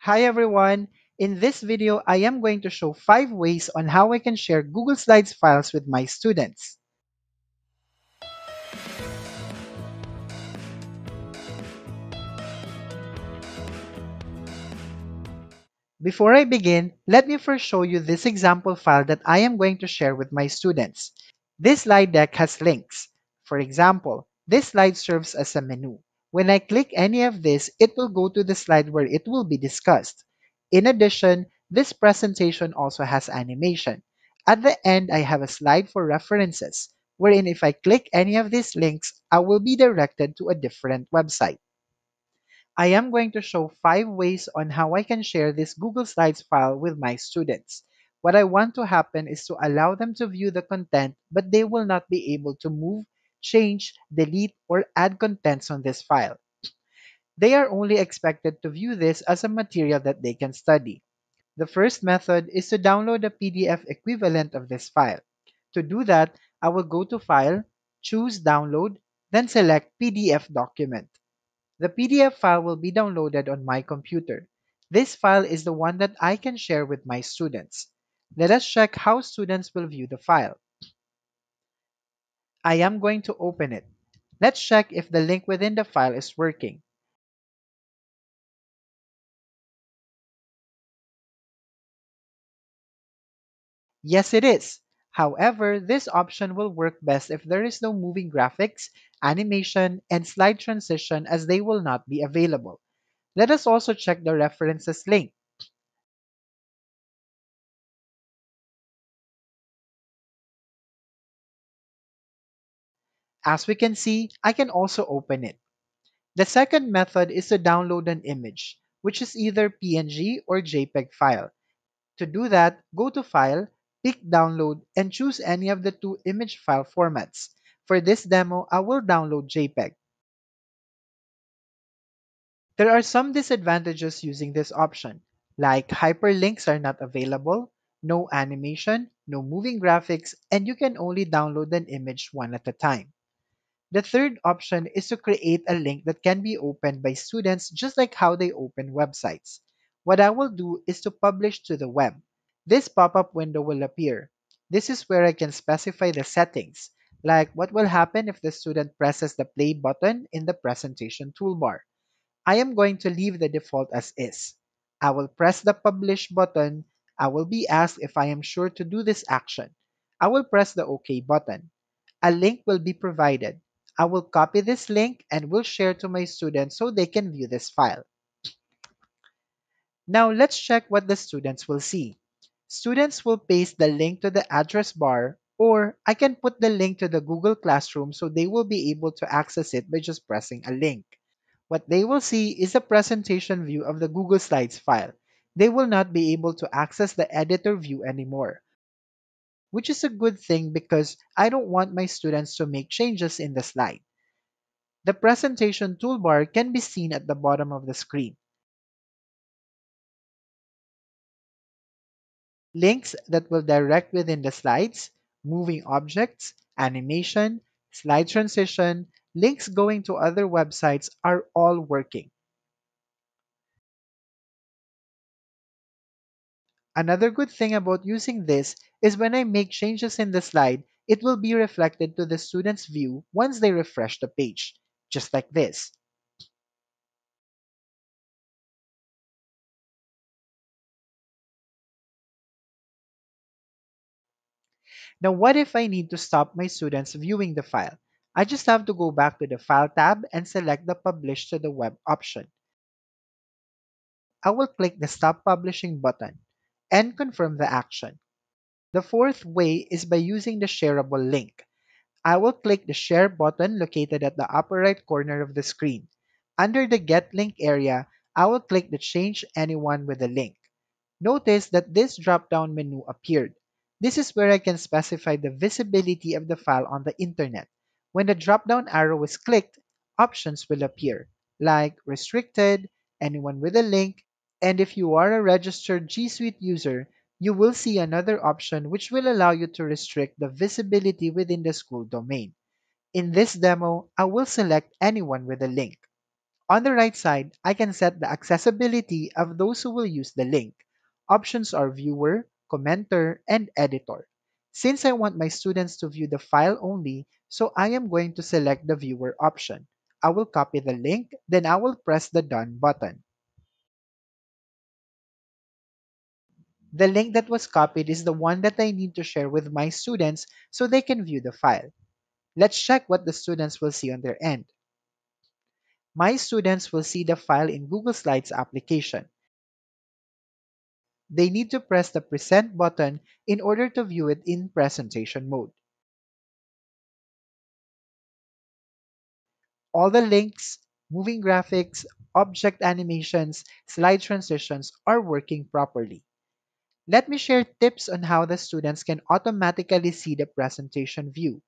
Hi everyone! In this video, I am going to show 5 ways on how I can share Google Slides files with my students. Before I begin, let me first show you this example file that I am going to share with my students. This slide deck has links. For example, this slide serves as a menu. When I click any of this, it will go to the slide where it will be discussed. In addition, this presentation also has animation. At the end, I have a slide for references, wherein if I click any of these links, I will be directed to a different website. I am going to show five ways on how I can share this Google Slides file with my students. What I want to happen is to allow them to view the content, but they will not be able to move, change, delete, or add contents on this file. They are only expected to view this as a material that they can study. The first method is to download a PDF equivalent of this file. To do that, I will go to File, choose Download, then select PDF document. The PDF file will be downloaded on my computer. This file is the one that I can share with my students. Let us check how students will view the file. I am going to open it. Let's check if the link within the file is working. Yes, it is. However, this option will work best if there is no moving graphics, animation, and slide transition as they will not be available. Let us also check the references link. As we can see, I can also open it. The second method is to download an image, which is either PNG or JPEG file. To do that, go to File, pick Download, and choose any of the two image file formats. For this demo, I will download JPEG. There are some disadvantages using this option, like hyperlinks are not available, no animation, no moving graphics, and you can only download an image one at a time. The third option is to create a link that can be opened by students just like how they open websites. What I will do is to publish to the web. This pop-up window will appear. This is where I can specify the settings, like what will happen if the student presses the play button in the presentation toolbar. I am going to leave the default as is. I will press the publish button. I will be asked if I am sure to do this action. I will press the OK button. A link will be provided. I will copy this link and will share to my students so they can view this file. Now let's check what the students will see. Students will paste the link to the address bar or I can put the link to the Google Classroom so they will be able to access it by just pressing a link. What they will see is a presentation view of the Google Slides file. They will not be able to access the editor view anymore which is a good thing because I don't want my students to make changes in the slide. The presentation toolbar can be seen at the bottom of the screen. Links that will direct within the slides, moving objects, animation, slide transition, links going to other websites are all working. Another good thing about using this is when I make changes in the slide, it will be reflected to the student's view once they refresh the page, just like this. Now, what if I need to stop my students viewing the file? I just have to go back to the File tab and select the Publish to the Web option. I will click the Stop Publishing button and confirm the action. The fourth way is by using the shareable link. I will click the Share button located at the upper right corner of the screen. Under the Get Link area, I will click the Change Anyone with a link. Notice that this drop-down menu appeared. This is where I can specify the visibility of the file on the internet. When the drop-down arrow is clicked, options will appear, like Restricted, Anyone with a link, and if you are a registered G Suite user, you will see another option which will allow you to restrict the visibility within the school domain. In this demo, I will select anyone with a link. On the right side, I can set the accessibility of those who will use the link. Options are viewer, commenter, and editor. Since I want my students to view the file only, so I am going to select the viewer option. I will copy the link, then I will press the done button. The link that was copied is the one that I need to share with my students so they can view the file. Let's check what the students will see on their end. My students will see the file in Google Slides application. They need to press the Present button in order to view it in presentation mode. All the links, moving graphics, object animations, slide transitions are working properly. Let me share tips on how the students can automatically see the presentation view.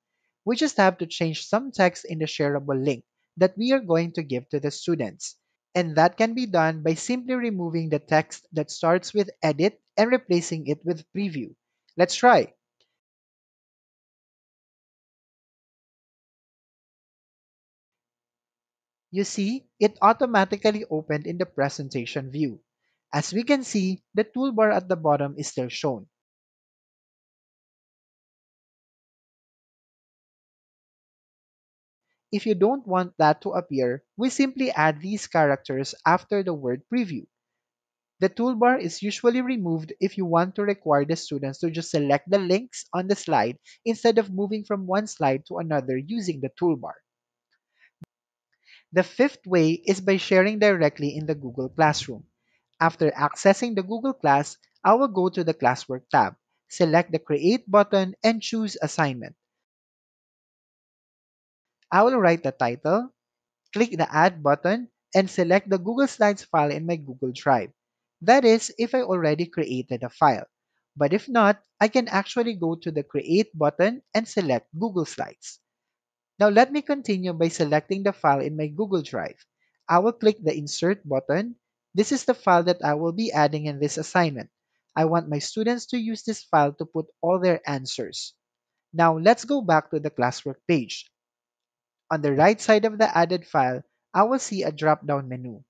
We just have to change some text in the shareable link that we are going to give to the students. And that can be done by simply removing the text that starts with edit and replacing it with preview. Let's try. You see, it automatically opened in the presentation view. As we can see, the toolbar at the bottom is still shown. If you don't want that to appear, we simply add these characters after the word preview. The toolbar is usually removed if you want to require the students to just select the links on the slide instead of moving from one slide to another using the toolbar. The fifth way is by sharing directly in the Google Classroom. After accessing the Google Class, I will go to the Classwork tab, select the Create button, and choose Assignment. I will write the title, click the Add button, and select the Google Slides file in my Google Drive. That is, if I already created a file. But if not, I can actually go to the Create button and select Google Slides. Now let me continue by selecting the file in my Google Drive. I will click the Insert button. This is the file that I will be adding in this assignment. I want my students to use this file to put all their answers. Now let's go back to the classwork page. On the right side of the added file, I will see a drop-down menu.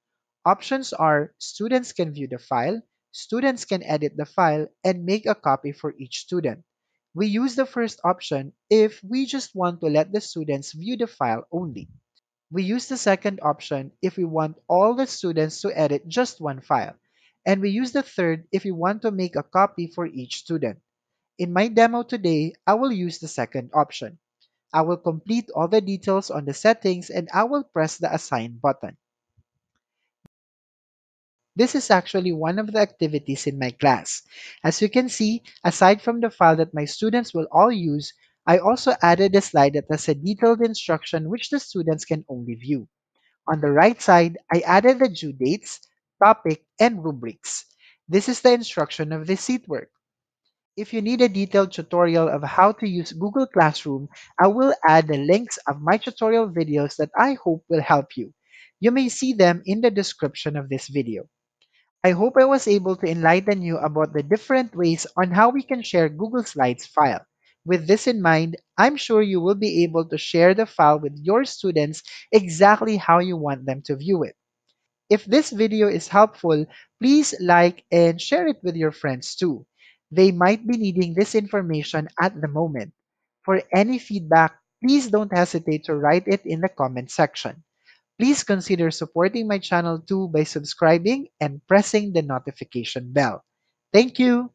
Options are students can view the file, students can edit the file, and make a copy for each student. We use the first option if we just want to let the students view the file only. We use the second option if we want all the students to edit just one file. And we use the third if we want to make a copy for each student. In my demo today, I will use the second option. I will complete all the details on the settings and I will press the Assign button. This is actually one of the activities in my class. As you can see, aside from the file that my students will all use, I also added a slide that has a detailed instruction which the students can only view. On the right side, I added the due dates, topic, and rubrics. This is the instruction of this seat work. If you need a detailed tutorial of how to use Google Classroom, I will add the links of my tutorial videos that I hope will help you. You may see them in the description of this video. I hope I was able to enlighten you about the different ways on how we can share Google Slides file. With this in mind, I'm sure you will be able to share the file with your students exactly how you want them to view it. If this video is helpful, please like and share it with your friends too. They might be needing this information at the moment. For any feedback, please don't hesitate to write it in the comment section. Please consider supporting my channel too by subscribing and pressing the notification bell. Thank you.